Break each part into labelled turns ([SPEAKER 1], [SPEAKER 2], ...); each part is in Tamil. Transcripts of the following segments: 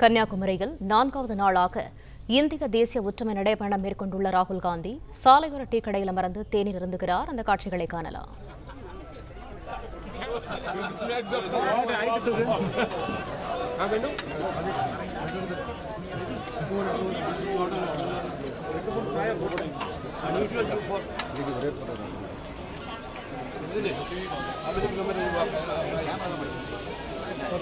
[SPEAKER 1] கன்னியாகுமரியில் நான்காவது நாளாக இந்திய தேசிய ஒற்றுமை நடைபயணம் மேற்கொண்டுள்ள ராகுல் காந்தி சாலையோர டீ கடையில் அமர்ந்து தேநீர் இருந்துகிறார். அந்த காட்சிகளை காணலாம்.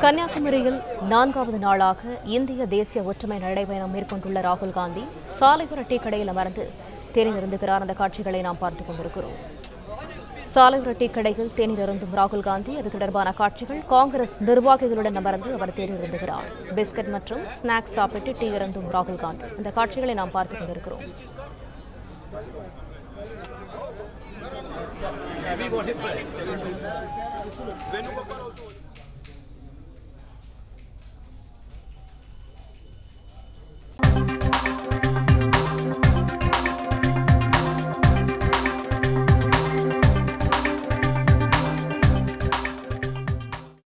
[SPEAKER 1] கன்னியாகுமரியில் நான்காவது நாளாக இந்திய தேசிய ஒற்றுமை நடைபயணம் மேற்கொண்டுள்ள ராகுல் காந்தி சாலையோர டீ கடையில் அமர்ந்து தேநீர் அந்த காட்சிகளை நாம் பார்த்துக் கொண்டிருக்கிறோம். சாலையோர டீ கடையில் தேநீர் ராகுல் காந்தி அது தொடர்பான காட்சிகள் காங்கிரஸ் நிர்வாகிகளுடன் அமர்ந்து அவர் தேநீர் பிஸ்கட் மற்றும் ஸ்நாக்ஸ் சாப்பிட்டு டீ இருந்தும் ராகுல் காந்தி. அந்த காட்சிகளை நாம் பார்த்துக் கொண்டிருக்கிறோம்.
[SPEAKER 2] Vem no paparão do olho.